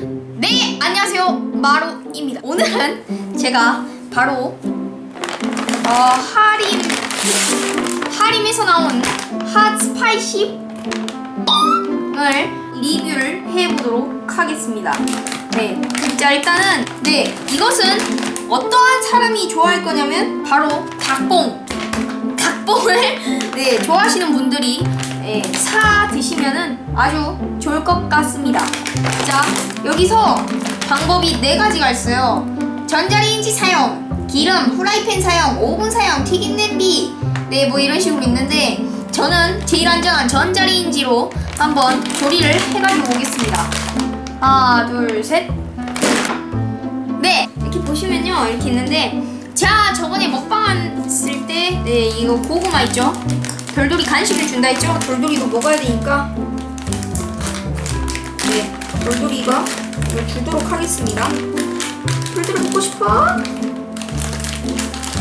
네 안녕하세요. 마루입니다. 오늘은 제가 바로 어, 하림 하림에서 나온 핫 스파이시 을 리뷰를 해보도록 하겠습니다. 네, 자 일단은 네 이것은 어떠한 사람이 좋아할 거냐면 바로 닭봉. 닭봉을 네 좋아하시는 분들이 네, 사 드시면은 아주 좋을 것 같습니다. 자 여기서 방법이 네 가지가 있어요. 전자레인지 사용, 기름, 후라이팬 사용, 오븐 사용, 튀긴 냄비 네 뭐 이런 식으로 있는데 저는 제일 안전한 전자레인지로 한번 조리를 해가지고 오겠습니다. 하나 둘 셋. 네 이렇게 보시면요 이렇게 있는데 자 저번에 먹방 했을 때 네 이거 고구마 있죠 돌돌이 간식을 준다 했죠? 돌돌이도 먹어야 되니까. 네 돌돌이가 이걸 주도록 하겠습니다. 돌돌이 먹고 싶어?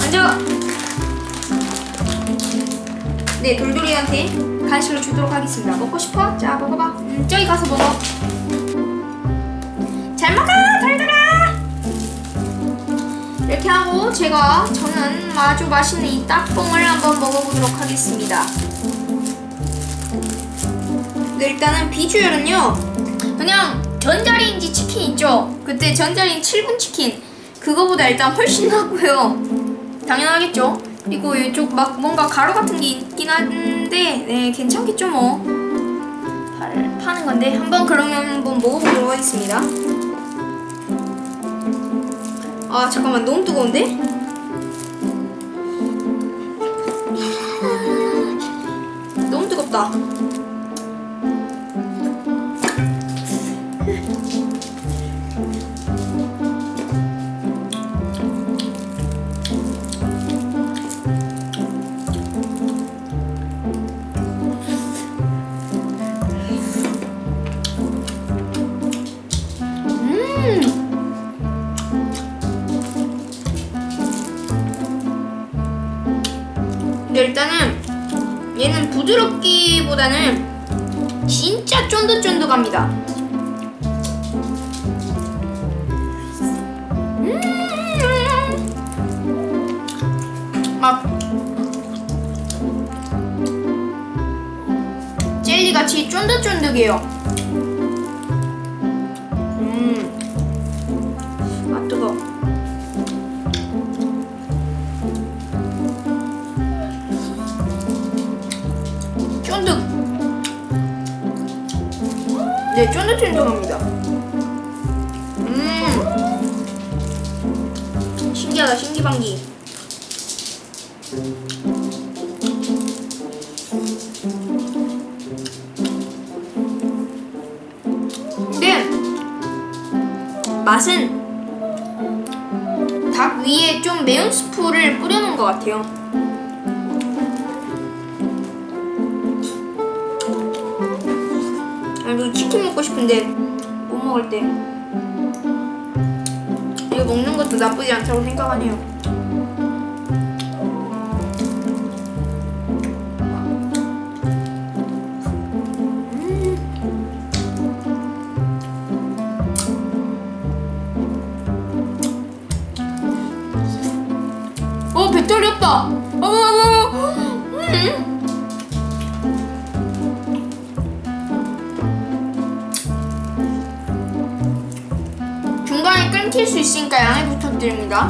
앉아! 네 돌돌이한테 간식을 주도록 하겠습니다. 먹고 싶어? 자 먹어봐. 음, 저기 가서 먹어 제가 저는 아주 맛있는 이 딱봉을 한번 먹어보도록 하겠습니다. 네, 일단은 비주얼은요 그냥 전자레인지 치킨 있죠? 그때 전자레인지 7분 치킨 그거보다 일단 훨씬 낫고요. 당연하겠죠? 그리고 이쪽 막 뭔가 가루 같은 게 있긴 한데 네 괜찮겠죠 뭐 팔, 파는 건데 한번 그러면 한번 먹어보도록 하겠습니다. 아 잠깐만 너무 뜨거운데? 일단은 얘는 부드럽기보다는 진짜 쫀득쫀득합니다. 음. 막 젤리 같이 쫀득쫀득해요. 쫀득. 네, 쫀득쫀득합니다. 음. 신기하다, 신기방기. 근데 맛은 닭 위에 좀 매운 스프를 뿌려놓은 것 같아요. 아니 치킨 먹고 싶은데 못 먹을 때 이거 먹는 것도 나쁘지 않다고 생각하네요. 음. 어 배터리 없다. 어머 어머. 끊길 수 있으니까 양해 부탁드립니다.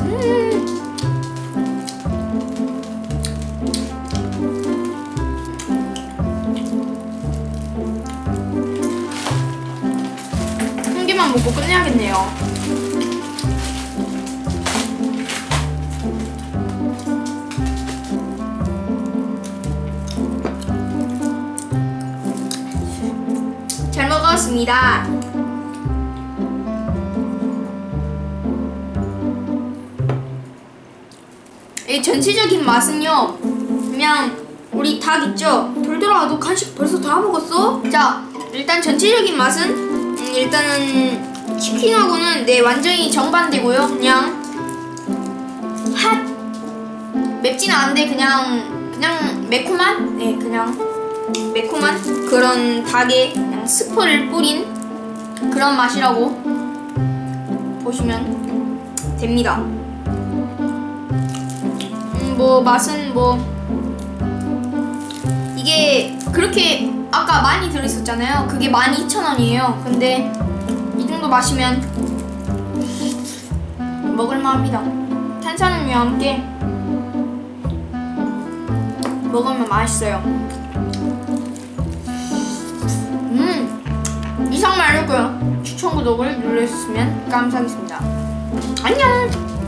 음. 한 개만 먹고 끝내야겠네요. 잘 먹었습니다. 이 전체적인 맛은요, 그냥 우리 닭 있죠? 돌돌아, 너 간식 벌써 다 먹었어? 자, 일단 전체적인 맛은 음, 일단은 치킨하고는 네 완전히 정반대고요. 그냥 핫 맵진 않은데 그냥 그냥 매콤한 네 그냥 매콤한 그런 닭의 스프를 뿌린 그런 맛이라고 보시면 됩니다. 음, 뭐 맛은 뭐 이게 그렇게 아까 많이 들어있었잖아요. 그게 12,000원이에요. 근데 이 정도 마시면 먹을만합니다. 탄산음료와 함께 먹으면 맛있어요. 이상 말고요. 추천 구독을 눌러주시면 감사하겠습니다. 안녕!